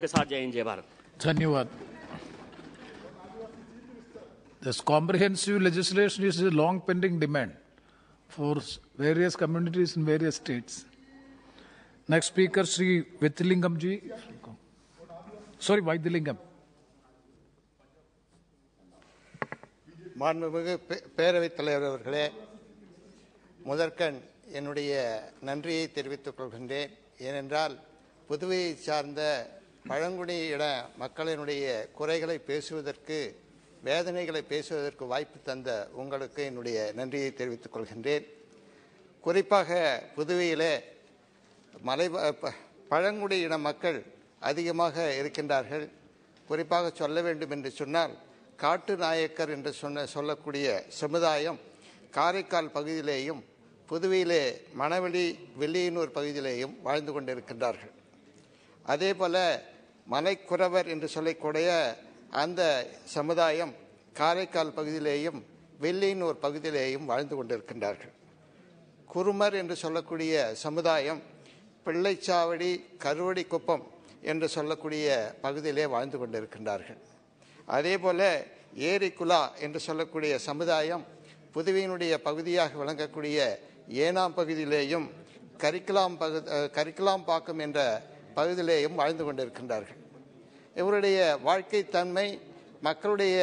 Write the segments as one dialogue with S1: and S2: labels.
S1: के साथ जय हिंद जय Bharat
S2: Dhanyavad. This comprehensive legislation is a long pending demand for s- various communities in various states. Next speaker, Sri Vithlingam ji. Sorry, Vaidilingam.
S3: மாண்புமிகு பே- பேரவைத் தலைவர் அவர்களே முதற்கண் என்னுடைய நன்றியை தெரிவித்துக் கொள்கின்றேன் ஏனென்றால் புதுவையை சார்ந்த பழங்குடியின மக்களினுடைய குறைகளை பேசுவதற்கு வேதனைகளை பேசுவதற்கு வாய்ப்பு தந்த உங்களுக்கு என்னுடைய நன்றியை தெரிவித்துக் கொள்கின்றேன். குறிப்பாக புதுவையிலே மலை ப- பழங்குடியின மக்கள் அதிகமாக இருக்கின்றார்கள். குறிப்பாக சொல்ல வேண்டும் என்று சொன்னால் காட்டு நாயக்கர் என்று சொன்ன சொல்லக்கூடிய சமுதாயம் காரைக்கால் பகுதியிலேயும் புதுவையிலே மணவெளி வெள்ளியனூர் பகுதியிலேயும் வாழ்ந்து கொண்டிருக்கின்றார்கள். அதே போல மலைக்குறவர் என்று சொல்லக்கூடிய அந்த சமுதாயம் காரைக்கால் பகுதியிலேயும் வெள்ளியனூர் பகுதியிலேயும் வாழ்ந்து கொண்டிருக்கின்றார்கள். குருமர் என்று சொல்லக்கூடிய சமுதாயம் பிள்ளைச்சாவடி கருவடி குப்பம் என்று சொல்லக்கூடிய பகுதியிலே வாழ்ந்து கொண்டிருக்கின்றார்கள். அதே போல ஏரிக்குலா என்று சொல்லக்கூடிய சமுதாயம் புதுவையினுடைய பகுதியாக விளங்கக்கூடிய ஏனாம் பகுதியிலேயும் கரிக்கலாம் பகு கரிக்குலாம் கரிக்கலாம் பாக்கம் என்ற பகுதியிலேயும் வாழ்ந்து கொண்டிருக்கின்றார்கள். இவருடைய வாழ்க்கை தன்மை மக்களுடைய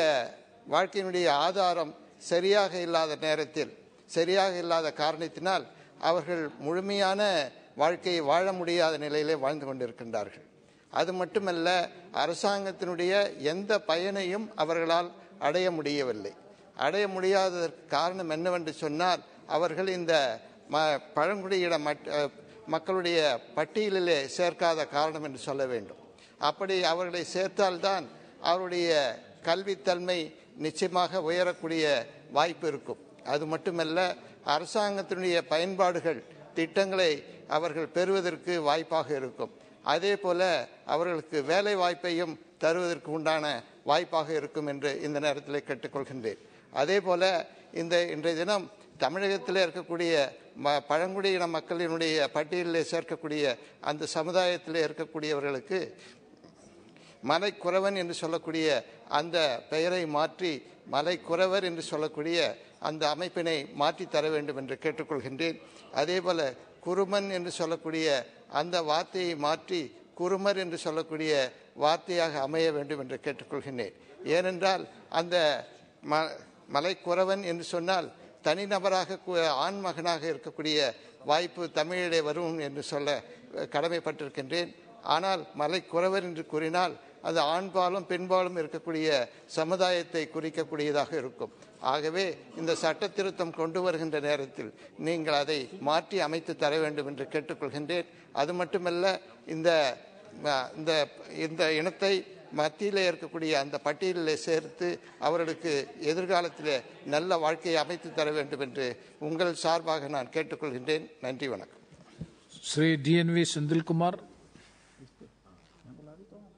S3: வாழ்க்கையினுடைய ஆதாரம் சரியாக இல்லாத நேரத்தில் சரியாக இல்லாத காரணத்தினால் அவர்கள் முழுமையான வாழ்க்கையை வாழ முடியாத நிலையிலே வாழ்ந்து கொண்டிருக்கின்றார்கள். அது மட்டுமல்ல அரசாங்கத்தினுடைய எந்த பயனையும் அவர்களால் அடைய முடியவில்லை. அடைய முடியாததற்கு காரணம் என்னவென்று சொன்னால் அவர்கள் இந்த ம பழங்குடியின மட்- மக்களுடைய பட்டியலிலே சேர்க்காத காரணம் என்று சொல்ல வேண்டும். அப்படி அவர்களை சேர்த்தால்தான் அவருடைய கல்வித்தன்மை நிச்சயமாக உயரக்கூடிய வாய்ப்பு இருக்கும். அது மட்டுமல்ல அரசாங்கத்தினுடைய பயன்பாடுகள் திட்டங்களை அவர்கள் பெறுவதற்கு வாய்ப்பாக இருக்கும். அதே போல அவர்களுக்கு வேலை வாய்ப்பையும் தருவதற்கு உண்டான வாய்ப்பாக இருக்கும் என்று இந்த நேரத்தில் கேட்டுக்கொள்கின்றேன். அதே போல இந்த இன்றைய தினம் தமிழகத்தில் இருக்கக்கூடிய ம பழங்குடியின மக்களினுடைய பட்டியலில் சேர்க்கக்கூடிய அந்த சமுதாயத்தில் இருக்கக்கூடியவர்களுக்கு மலைக்குறவன் என்று சொல்லக்கூடிய அந்த பெயரை மாற்றி மலைக்குறவர் என்று சொல்லக்கூடிய அந்த அமைப்பினை மாற்றி தர வேண்டும் என்று கேட்டுக்கொள்கின்றேன். அதேபோல் குருமன் என்று சொல்லக்கூடிய அந்த வார்த்தையை மாற்றி குருமர் என்று சொல்லக்கூடிய வார்த்தையாக அமைய வேண்டும் என்று கேட்டுக்கொள்கின்றேன். ஏனென்றால் அந்த ம மலைக்குறவன் என்று சொன்னால் தனிநபராக ஆண் மகனாக இருக்கக்கூடிய வாய்ப்பு தமிழிலே வரும் என்று சொல்ல கடமைப்பட்டிருக்கின்றேன். ஆனால் மலைக்குறவர் என்று கூறினால் அது ஆண்பாலும் பெண்பாலும் இருக்கக்கூடிய சமுதாயத்தை குறிக்கக்கூடியதாக இருக்கும். ஆகவே இந்த சட்ட திருத்தம் கொண்டு வருகின்ற நேரத்தில் நீங்கள் அதை மாற்றி அமைத்து தர வேண்டும் என்று கேட்டுக்கொள்கின்றேன். அது மட்டுமல்ல இந்த இந்த இந்த இனத்தை மத்தியில் இருக்கக்கூடிய அந்த பட்டியலில் சேர்த்து அவர்களுக்கு எதிர்காலத்தில் நல்ல வாழ்க்கையை அமைத்து தர வேண்டும் என்று உங்கள் சார்பாக நான் கேட்டுக்கொள்கின்றேன். நன்றி வணக்கம்.
S2: ஸ்ரீ டிஎன்வி செந்தில்குமார்.